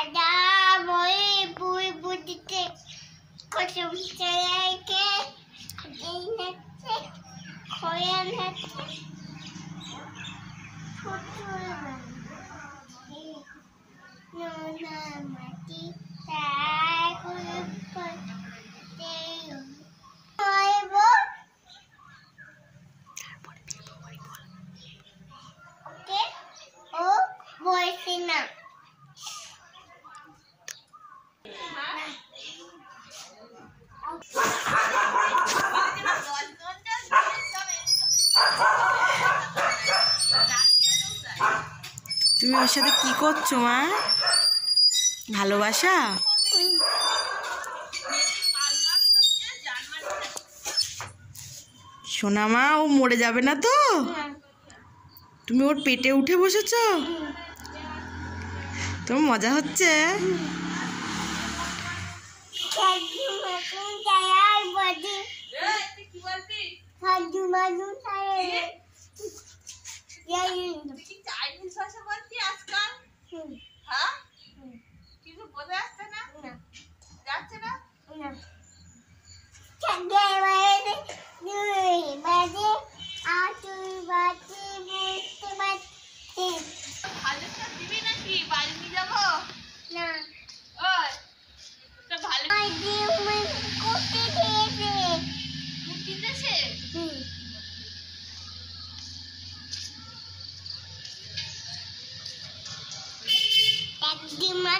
राजा मोई बुई बुदते कुसुम चले के जीनते खोया नते फुटुरा नूना मती ताय कुलपत तेयो मोई बो ओके ओ बोई सिना তুমি ওর সাথে কি করছ, মা? ভালোবাসা? সোনা মা, ও মরে যাবে না তো? তুমি ওর পেটে উঠে বসেছো? তোমার মজা হচ্ছে? একদিন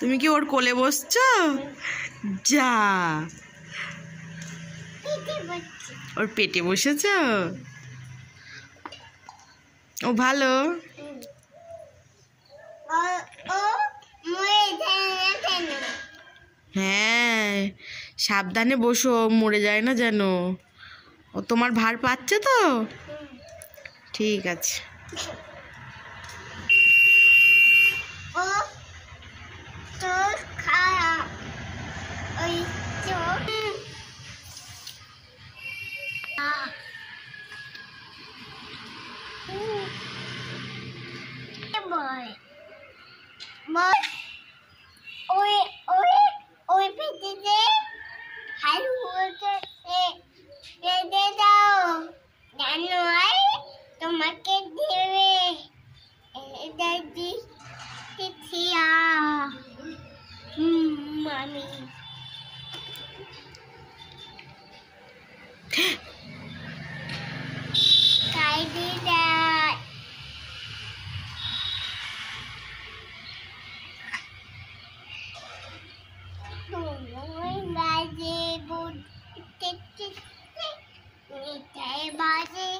তুমি কি ওর কোলে বসছো? যা। ওর পেটে বসেছ? ও ভালো? হ্যাঁ সাবধানে বসো মরে যায় না যেন। ও তোমার ভার পাচ্ছে তো? ঠিক আছে। chữ à. cái bời mới Ne day, bazi